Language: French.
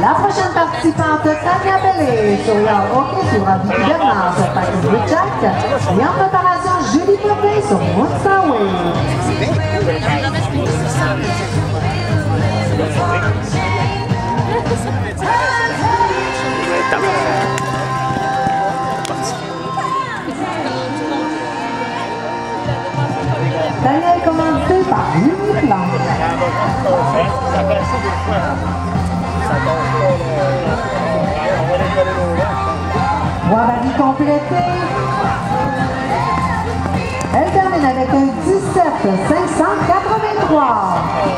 La prochaine participante, Tania Bellé, souriant hockey sur un également sur Patrick Jack et en préparation Julie Popé sur Moonstaway. Des fois. Ça. Elle termine avec un 17 583.